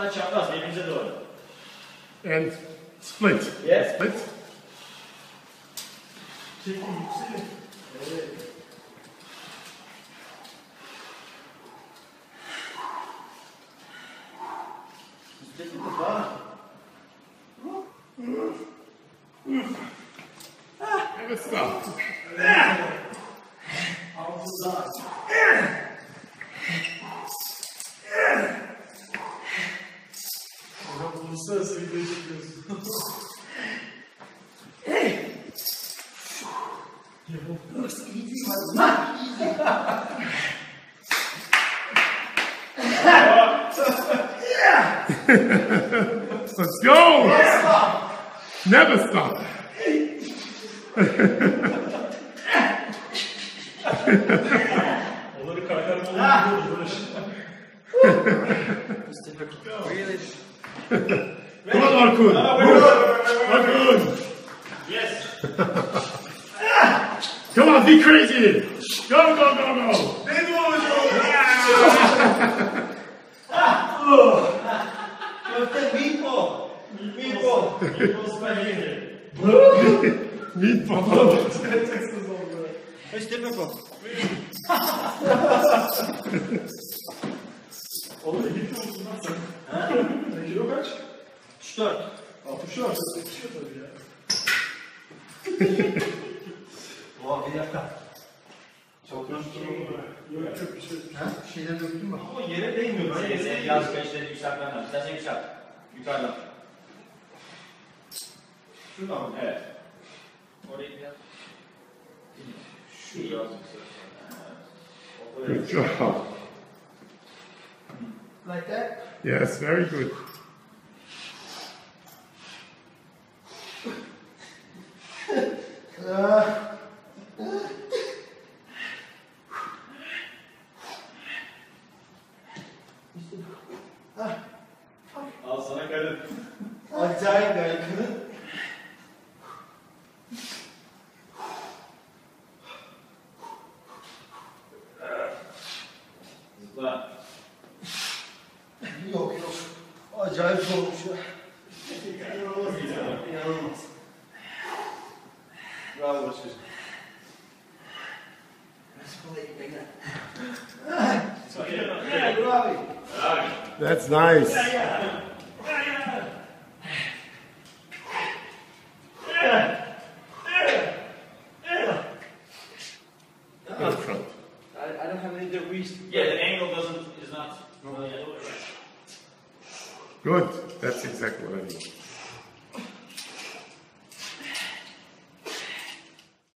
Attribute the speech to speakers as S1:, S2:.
S1: Alttan çapraz birbirinize doğru.
S2: And split.
S1: Yes.
S2: Split.
S3: Çekin yükselin. Evet.
S1: Üstte bir defa.
S2: Never stop.
S3: Altından. Hocam uluslararası video çekiyorsun.
S2: Let's go. Never stop.
S3: Onları kaynar olmuyor.
S1: Really?
S2: Come on, Orkun. Orkun.
S1: Yes.
S2: Come on, be crazy. Go, go, go, go.
S3: Ne diyor
S1: Köfte meatball. Meatball. Meatball spaghetti.
S2: Meatball.
S3: Yapacaksınız onları.
S1: Üstte mi bu? 64.
S3: 60 var. Sen yakışıyor tabii ya.
S1: Oha bir dakika.
S3: Çok Yok yok bir şey.
S1: Bir şeyden döktün mü? Ama yere değmiyor. Sen, sen yaz peşleri yükseltmen lazım. Sen sen yükselt. Yukarıdan. Şuradan mı? Evet. Orayı biraz. Şu biraz
S2: Good job.
S1: Like that?
S2: Yes, very good.
S1: Al sana karın.
S4: Acayip yani.
S1: Zıpla.
S4: Yok yok. Acayip zormuş ya. İnanılmaz. Bravo çocuk.
S1: Yeah,
S4: Bravo.
S2: That's nice.
S4: I, I don't have any degrees.
S1: Yeah, the angle doesn't is not.
S2: Good. That's exactly what I need.